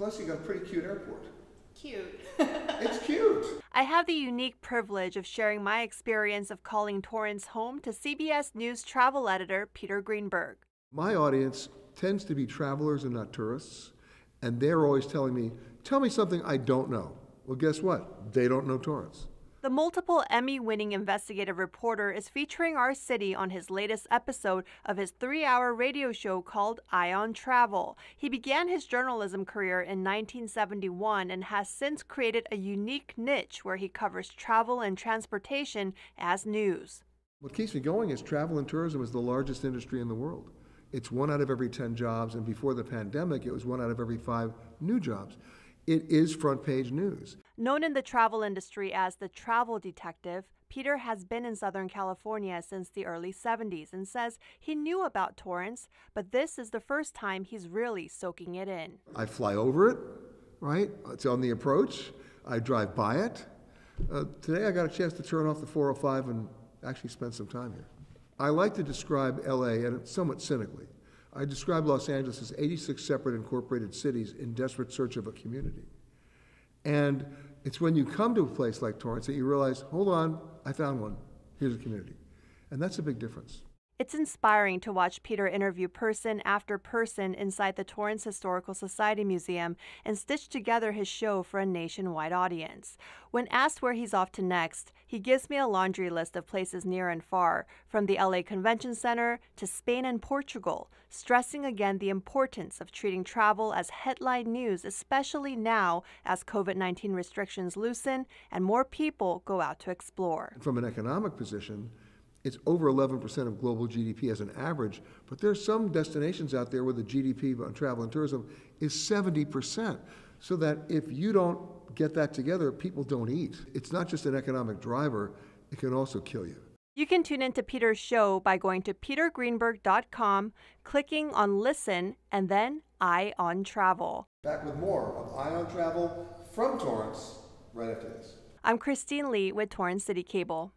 Plus, you got a pretty cute airport. Cute. it's cute. I have the unique privilege of sharing my experience of calling Torrance home to CBS News travel editor Peter Greenberg. My audience tends to be travelers and not tourists, and they're always telling me, Tell me something I don't know. Well, guess what? They don't know Torrance. The multiple Emmy winning investigative reporter is featuring our city on his latest episode of his three hour radio show called Eye on Travel. He began his journalism career in 1971 and has since created a unique niche where he covers travel and transportation as news. What keeps me going is travel and tourism is the largest industry in the world. It's one out of every 10 jobs, and before the pandemic, it was one out of every five new jobs. It is front page news. Known in the travel industry as the travel detective, Peter has been in Southern California since the early 70s and says he knew about Torrance, but this is the first time he's really soaking it in. I fly over it, right? It's on the approach. I drive by it. Uh, today I got a chance to turn off the 405 and actually spend some time here. I like to describe LA, and somewhat cynically, I describe Los Angeles as 86 separate incorporated cities in desperate search of a community. And it's when you come to a place like Torrance that you realize, hold on, I found one. Here's a community. And that's a big difference. It's inspiring to watch Peter interview person after person inside the Torrance Historical Society Museum and stitch together his show for a nationwide audience. When asked where he's off to next, he gives me a laundry list of places near and far, from the LA Convention Center to Spain and Portugal, stressing again the importance of treating travel as headline news, especially now as COVID 19 restrictions loosen and more people go out to explore. From an economic position, it's over 11% of global GDP as an average, but there are some destinations out there where the GDP on travel and tourism is 70%. So that if you don't get that together, people don't eat. It's not just an economic driver, it can also kill you. You can tune into Peter's show by going to petergreenberg.com, clicking on listen, and then Eye on Travel. Back with more of Eye on Travel from Torrance right after this. I'm Christine Lee with Torrance CitiCABLE.